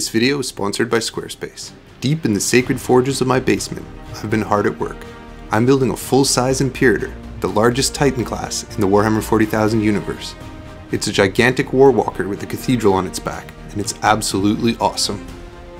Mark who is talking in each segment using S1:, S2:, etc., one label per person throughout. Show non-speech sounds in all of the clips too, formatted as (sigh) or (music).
S1: This video is sponsored by Squarespace. Deep in the sacred forges of my basement, I've been hard at work. I'm building a full-size Imperator, the largest Titan class in the Warhammer 40,000 universe. It's a gigantic war walker with a cathedral on its back, and it's absolutely awesome.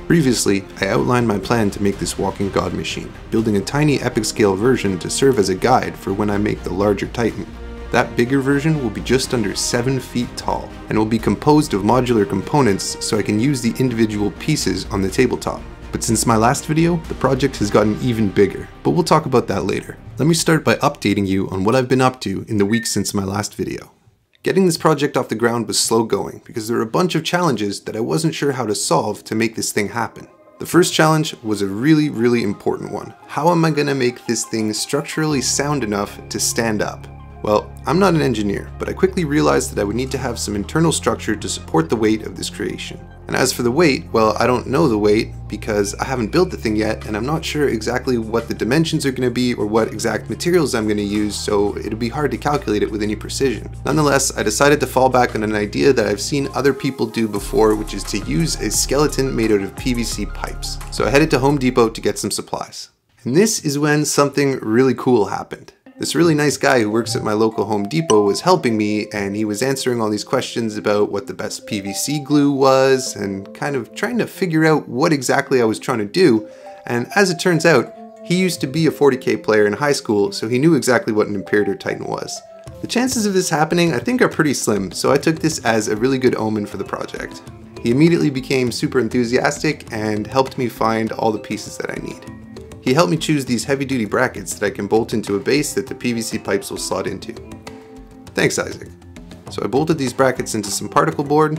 S1: Previously, I outlined my plan to make this walking god machine, building a tiny epic scale version to serve as a guide for when I make the larger Titan. That bigger version will be just under 7 feet tall, and will be composed of modular components so I can use the individual pieces on the tabletop. But since my last video, the project has gotten even bigger, but we'll talk about that later. Let me start by updating you on what I've been up to in the weeks since my last video. Getting this project off the ground was slow going because there were a bunch of challenges that I wasn't sure how to solve to make this thing happen. The first challenge was a really, really important one. How am I going to make this thing structurally sound enough to stand up? Well, I'm not an engineer, but I quickly realized that I would need to have some internal structure to support the weight of this creation. And as for the weight, well, I don't know the weight because I haven't built the thing yet and I'm not sure exactly what the dimensions are going to be or what exact materials I'm going to use, so it'd be hard to calculate it with any precision. Nonetheless, I decided to fall back on an idea that I've seen other people do before, which is to use a skeleton made out of PVC pipes. So I headed to Home Depot to get some supplies. And this is when something really cool happened. This really nice guy who works at my local Home Depot was helping me and he was answering all these questions about what the best PVC glue was and kind of trying to figure out what exactly I was trying to do. And as it turns out, he used to be a 40k player in high school, so he knew exactly what an Imperator Titan was. The chances of this happening I think are pretty slim, so I took this as a really good omen for the project. He immediately became super enthusiastic and helped me find all the pieces that I need. He helped me choose these heavy duty brackets that I can bolt into a base that the PVC pipes will slot into. Thanks Isaac. So I bolted these brackets into some particle board,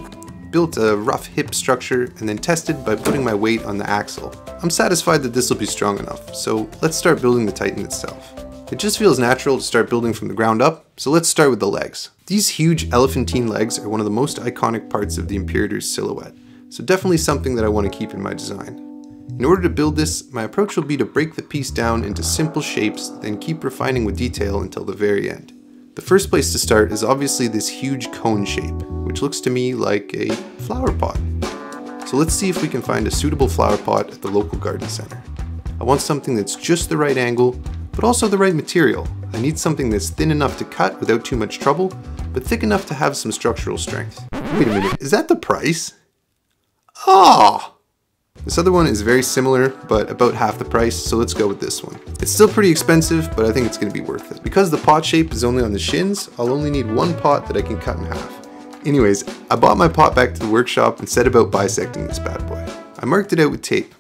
S1: built a rough hip structure, and then tested by putting my weight on the axle. I'm satisfied that this will be strong enough, so let's start building the Titan itself. It just feels natural to start building from the ground up, so let's start with the legs. These huge elephantine legs are one of the most iconic parts of the Imperator's silhouette, so definitely something that I want to keep in my design. In order to build this, my approach will be to break the piece down into simple shapes, then keep refining with detail until the very end. The first place to start is obviously this huge cone shape, which looks to me like a flower pot. So let's see if we can find a suitable flower pot at the local garden center. I want something that's just the right angle, but also the right material. I need something that's thin enough to cut without too much trouble, but thick enough to have some structural strength. Wait a minute, is that the price? Ah! Oh! This other one is very similar, but about half the price, so let's go with this one. It's still pretty expensive, but I think it's going to be worth it. Because the pot shape is only on the shins, I'll only need one pot that I can cut in half. Anyways, I bought my pot back to the workshop and set about bisecting this bad boy. I marked it out with tape.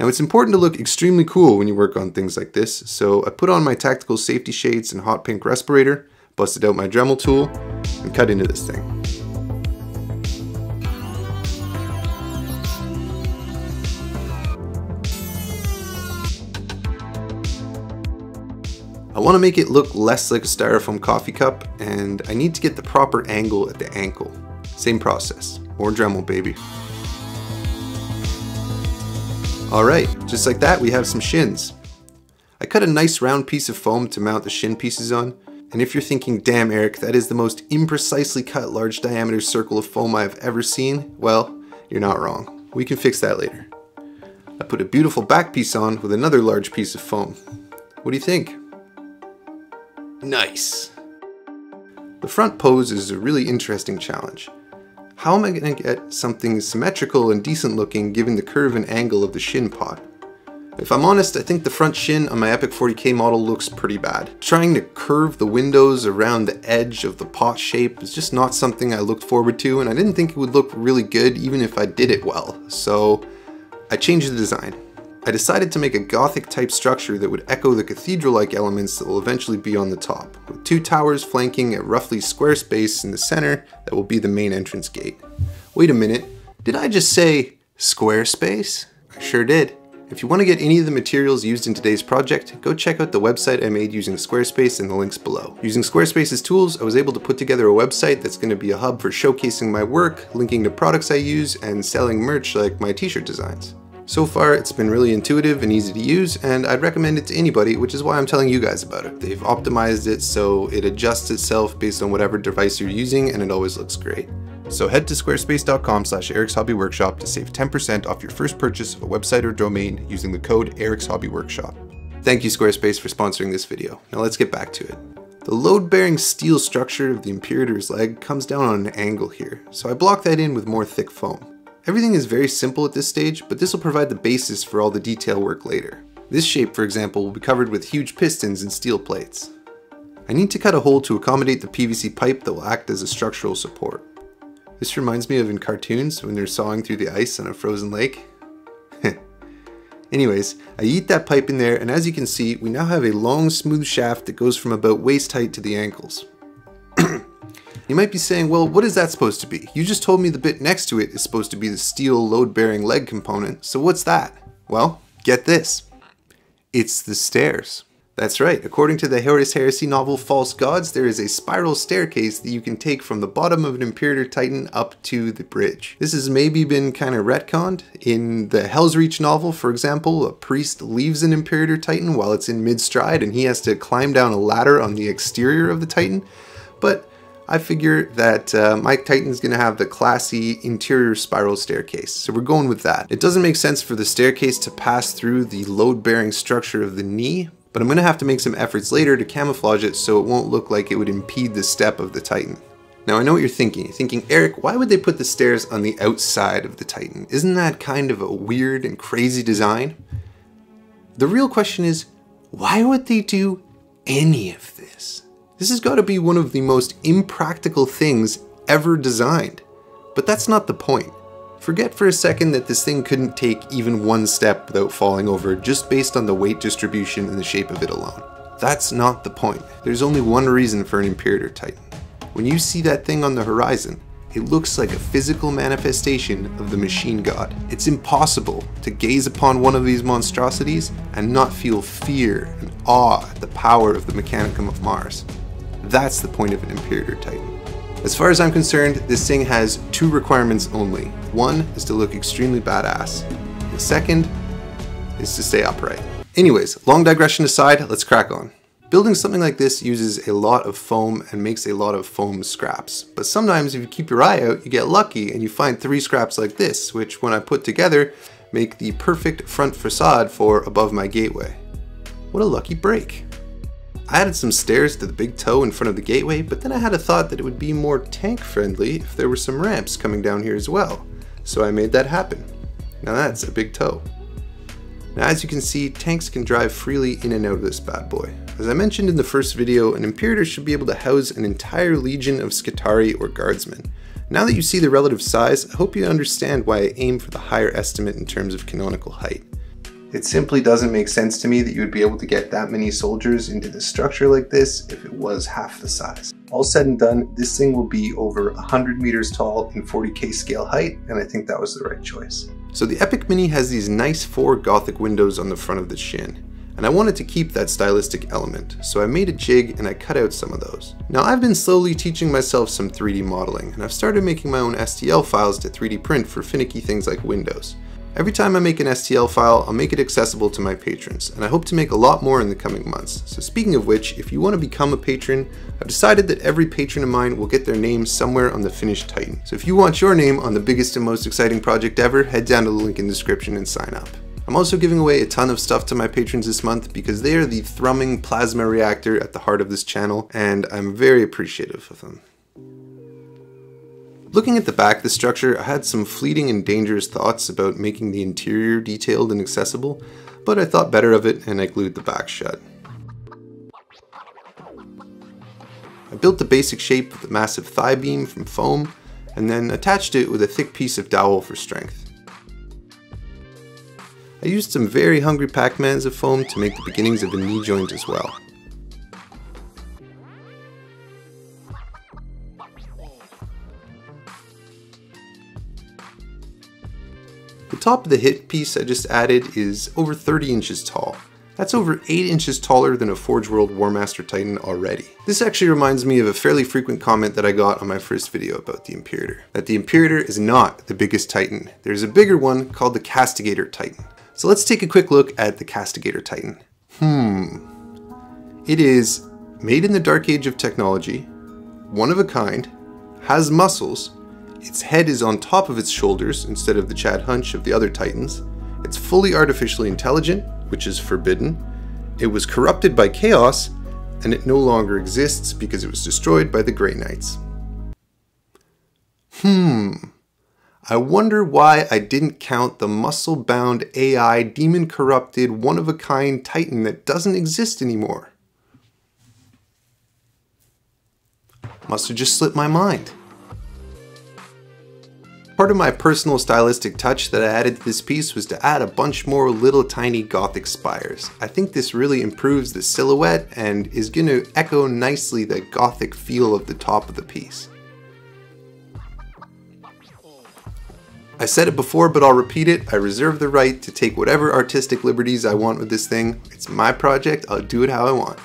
S1: Now it's important to look extremely cool when you work on things like this, so I put on my tactical safety shades and hot pink respirator, busted out my Dremel tool, and cut into this thing. I want to make it look less like a styrofoam coffee cup and I need to get the proper angle at the ankle. Same process, more Dremel baby. Alright, just like that we have some shins. I cut a nice round piece of foam to mount the shin pieces on, and if you're thinking, damn Eric, that is the most imprecisely cut large diameter circle of foam I've ever seen, well, you're not wrong. We can fix that later. I put a beautiful back piece on with another large piece of foam. What do you think? Nice. The front pose is a really interesting challenge. How am I going to get something symmetrical and decent looking given the curve and angle of the shin pot? If I'm honest, I think the front shin on my Epic 40k model looks pretty bad. Trying to curve the windows around the edge of the pot shape is just not something I looked forward to and I didn't think it would look really good even if I did it well, so I changed the design. I decided to make a gothic type structure that would echo the cathedral-like elements that will eventually be on the top, with two towers flanking a roughly square space in the center that will be the main entrance gate. Wait a minute, did I just say square space? I sure did. If you want to get any of the materials used in today's project, go check out the website I made using Squarespace in the links below. Using Squarespace's tools, I was able to put together a website that's going to be a hub for showcasing my work, linking to products I use, and selling merch like my t-shirt designs. So far, it's been really intuitive and easy to use, and I'd recommend it to anybody, which is why I'm telling you guys about it. They've optimized it so it adjusts itself based on whatever device you're using, and it always looks great. So head to squarespace.com slash Eric's Hobby Workshop to save 10% off your first purchase of a website or domain using the code Eric's Hobby Workshop. Thank you Squarespace for sponsoring this video. Now let's get back to it. The load-bearing steel structure of the Imperator's leg comes down on an angle here, so I block that in with more thick foam. Everything is very simple at this stage, but this will provide the basis for all the detail work later. This shape, for example, will be covered with huge pistons and steel plates. I need to cut a hole to accommodate the PVC pipe that will act as a structural support. This reminds me of in cartoons when they're sawing through the ice on a frozen lake. (laughs) Anyways, I eat that pipe in there and as you can see, we now have a long smooth shaft that goes from about waist height to the ankles. (clears throat) you might be saying, well, what is that supposed to be? You just told me the bit next to it is supposed to be the steel load-bearing leg component, so what's that? Well, get this. It's the stairs. That's right, according to the Horus Heresy novel False Gods, there is a spiral staircase that you can take from the bottom of an Imperator Titan up to the bridge. This has maybe been kind of retconned. In the Hell's Reach novel, for example, a priest leaves an Imperator Titan while it's in mid-stride and he has to climb down a ladder on the exterior of the Titan. But I figure that uh, my Titan's gonna have the classy interior spiral staircase, so we're going with that. It doesn't make sense for the staircase to pass through the load-bearing structure of the knee, but I'm going to have to make some efforts later to camouflage it so it won't look like it would impede the step of the Titan. Now I know what you're thinking. You're thinking, Eric, why would they put the stairs on the outside of the Titan? Isn't that kind of a weird and crazy design? The real question is, why would they do any of this? This has got to be one of the most impractical things ever designed. But that's not the point. Forget for a second that this thing couldn't take even one step without falling over just based on the weight distribution and the shape of it alone. That's not the point. There's only one reason for an Imperator Titan. When you see that thing on the horizon, it looks like a physical manifestation of the machine god. It's impossible to gaze upon one of these monstrosities and not feel fear and awe at the power of the Mechanicum of Mars. That's the point of an Imperator Titan. As far as I'm concerned, this thing has two requirements only. One is to look extremely badass. The second is to stay upright. Anyways, long digression aside, let's crack on. Building something like this uses a lot of foam and makes a lot of foam scraps. But sometimes if you keep your eye out, you get lucky and you find three scraps like this, which when I put together, make the perfect front facade for above my gateway. What a lucky break. I added some stairs to the big toe in front of the gateway, but then I had a thought that it would be more tank friendly if there were some ramps coming down here as well. So I made that happen. Now that's a big toe. Now as you can see, tanks can drive freely in and out of this bad boy. As I mentioned in the first video, an Imperator should be able to house an entire legion of Skitarii or Guardsmen. Now that you see the relative size, I hope you understand why I aim for the higher estimate in terms of canonical height. It simply doesn't make sense to me that you would be able to get that many soldiers into the structure like this if it was half the size. All said and done, this thing will be over 100 meters tall in 40k scale height, and I think that was the right choice. So the Epic Mini has these nice four Gothic windows on the front of the shin, and I wanted to keep that stylistic element, so I made a jig and I cut out some of those. Now I've been slowly teaching myself some 3D modeling, and I've started making my own STL files to 3D print for finicky things like windows. Every time I make an STL file, I'll make it accessible to my patrons, and I hope to make a lot more in the coming months. So speaking of which, if you want to become a patron, I've decided that every patron of mine will get their name somewhere on the finished Titan. So if you want your name on the biggest and most exciting project ever, head down to the link in the description and sign up. I'm also giving away a ton of stuff to my patrons this month because they are the thrumming plasma reactor at the heart of this channel, and I'm very appreciative of them. Looking at the back of the structure, I had some fleeting and dangerous thoughts about making the interior detailed and accessible, but I thought better of it and I glued the back shut. I built the basic shape of the massive thigh beam from foam, and then attached it with a thick piece of dowel for strength. I used some very hungry Pac-Mans of foam to make the beginnings of a knee joint as well. Top of the hip piece I just added is over 30 inches tall. That's over 8 inches taller than a Forge World Warmaster Titan already. This actually reminds me of a fairly frequent comment that I got on my first video about the Imperator. That the Imperator is not the biggest Titan. There's a bigger one called the Castigator Titan. So let's take a quick look at the Castigator Titan. Hmm. It is made in the dark age of technology, one of a kind, has muscles, Its head is on top of its shoulders instead of the Chad Hunch of the other Titans. It's fully artificially intelligent, which is forbidden. It was corrupted by chaos, and it no longer exists because it was destroyed by the Grey Knights. Hmm. I wonder why I didn't count the muscle bound AI demon corrupted one of a kind Titan that doesn't exist anymore. Must have just slipped my mind. Part of my personal stylistic touch that I added to this piece was to add a bunch more little tiny gothic spires. I think this really improves the silhouette and is going to echo nicely the gothic feel of the top of the piece. I said it before, but I'll repeat it. I reserve the right to take whatever artistic liberties I want with this thing. It's my project, I'll do it how I want.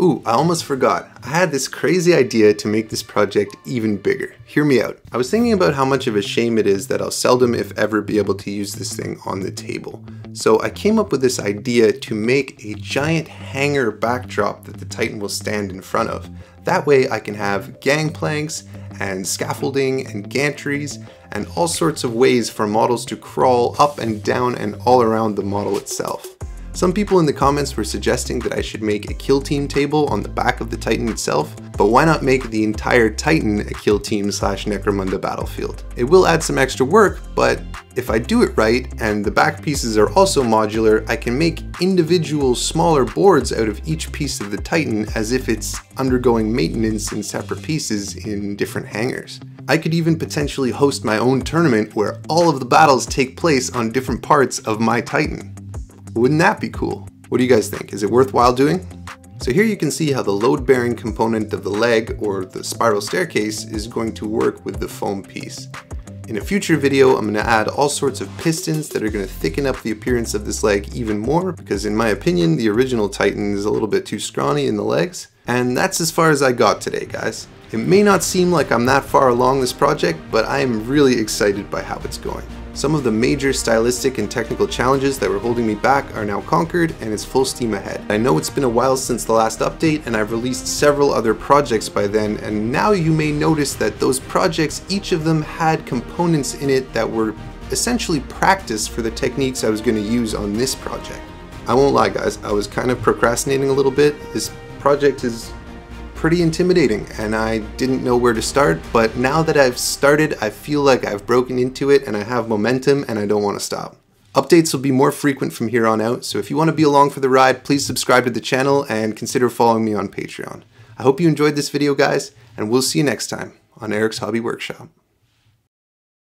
S1: Ooh, I almost forgot. I had this crazy idea to make this project even bigger. Hear me out. I was thinking about how much of a shame it is that I'll seldom if ever be able to use this thing on the table. So I came up with this idea to make a giant hangar backdrop that the Titan will stand in front of. That way I can have gangplanks and scaffolding and gantries and all sorts of ways for models to crawl up and down and all around the model itself. Some people in the comments were suggesting that I should make a kill team table on the back of the Titan itself, but why not make the entire Titan a kill team slash Necromunda battlefield? It will add some extra work, but if I do it right, and the back pieces are also modular, I can make individual smaller boards out of each piece of the Titan as if it's undergoing maintenance in separate pieces in different hangars. I could even potentially host my own tournament where all of the battles take place on different parts of my Titan. Wouldn't that be cool? What do you guys think? Is it worthwhile doing? So here you can see how the load-bearing component of the leg, or the spiral staircase, is going to work with the foam piece. In a future video, I'm going to add all sorts of pistons that are going to thicken up the appearance of this leg even more, because in my opinion, the original Titan is a little bit too scrawny in the legs. And that's as far as I got today, guys. It may not seem like I'm that far along this project, but I am really excited by how it's going. Some of the major stylistic and technical challenges that were holding me back are now conquered and it's full steam ahead. I know it's been a while since the last update and I've released several other projects by then and now you may notice that those projects, each of them had components in it that were essentially practice for the techniques I was going to use on this project. I won't lie guys, I was kind of procrastinating a little bit. This project is pretty intimidating and I didn't know where to start, but now that I've started, I feel like I've broken into it and I have momentum and I don't want to stop. Updates will be more frequent from here on out, so if you want to be along for the ride, please subscribe to the channel and consider following me on Patreon. I hope you enjoyed this video guys, and we'll see you next time on Eric's Hobby Workshop.